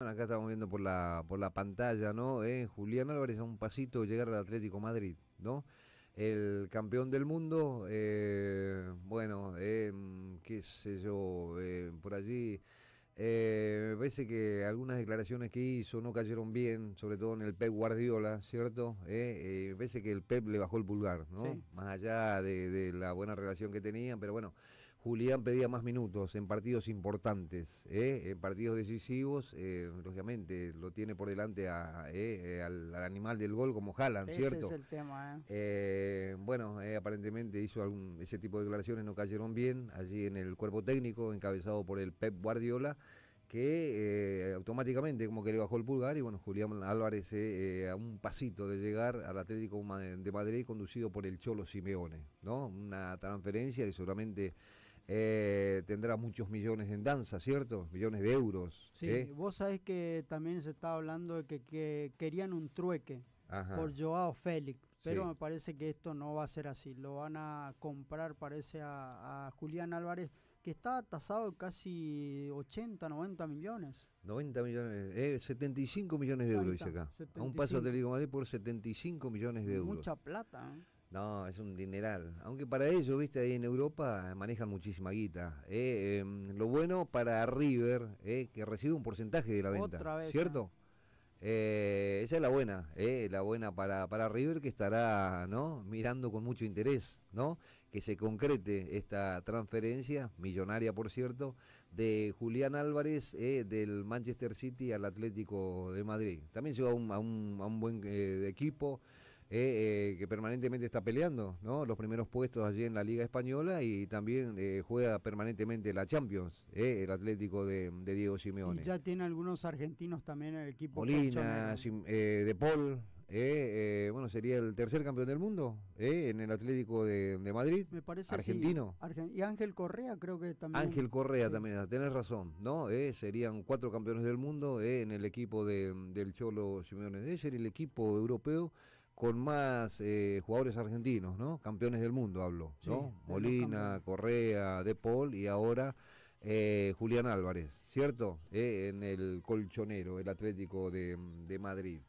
Acá estamos viendo por la, por la pantalla, ¿no? Eh, Julián Álvarez a un pasito llegar al Atlético Madrid, ¿no? El campeón del mundo, eh, bueno, eh, qué sé yo, eh, por allí me parece que algunas declaraciones que hizo no cayeron bien, sobre todo en el Pep Guardiola, ¿cierto? Me parece que el Pep le bajó el pulgar, ¿no? Sí. Más allá de, de la buena relación que tenían, pero bueno, Julián pedía más minutos en partidos importantes, ¿eh? en partidos decisivos, eh, lógicamente lo tiene por delante a, eh, al, al animal del gol como Haaland, Ese ¿cierto? es el tema, bueno, aparentemente hizo algún, ese tipo de declaraciones, no cayeron bien allí en el cuerpo técnico, encabezado por el Pep Guardiola, que eh, automáticamente como que le bajó el pulgar y bueno, Julián Álvarez eh, a un pasito de llegar al Atlético de Madrid conducido por el Cholo Simeone, ¿no? Una transferencia que seguramente eh, tendrá muchos millones en danza, ¿cierto? Millones de euros. Sí, ¿eh? vos sabés que también se estaba hablando de que, que querían un trueque Ajá. por Joao Félix, pero Sí. me parece que esto no va a ser así. Lo van a comprar, parece, a, a Julián Álvarez, que está tasado casi 80, 90 millones. 90 millones, eh, 75 millones de euros, dice acá. A un 75. paso de de Madrid por 75 millones de euros. Mucha plata, ¿eh? No, es un dineral. Aunque para ellos, viste, ahí en Europa manejan muchísima guita. Eh, eh, lo bueno para River, eh, que recibe un porcentaje de la venta. Otra vez, ¿Cierto? Eh, esa es la buena, eh, la buena para, para River que estará ¿no? mirando con mucho interés, ¿no? Que se concrete esta transferencia, millonaria por cierto, de Julián Álvarez eh, del Manchester City al Atlético de Madrid. También llegó a un, a un, a un buen eh, equipo eh, eh, que permanentemente está peleando ¿no? los primeros puestos allí en la Liga Española y también eh, juega permanentemente la Champions, eh, el Atlético de, de Diego Simeone. Y ya tiene algunos argentinos también en el equipo. Molina. Sim- eh, De Paul, eh, eh, bueno, sería el tercer campeón del mundo eh, en el Atlético de, de Madrid, Me parece argentino. sí. Argen- y Ángel Correa creo que también. Ángel Correa también, tenés razón, ¿no? Eh, serían cuatro campeones del mundo eh, en el equipo de, del Cholo Simeone. Debe ser el equipo europeo con más eh, jugadores argentinos, ¿no? Campeones del mundo, hablo, ¿no? Molina. Correa, De Paul y ahora eh, Julián Álvarez, ¿cierto? Eh, en el colchonero, el Atlético de, de Madrid.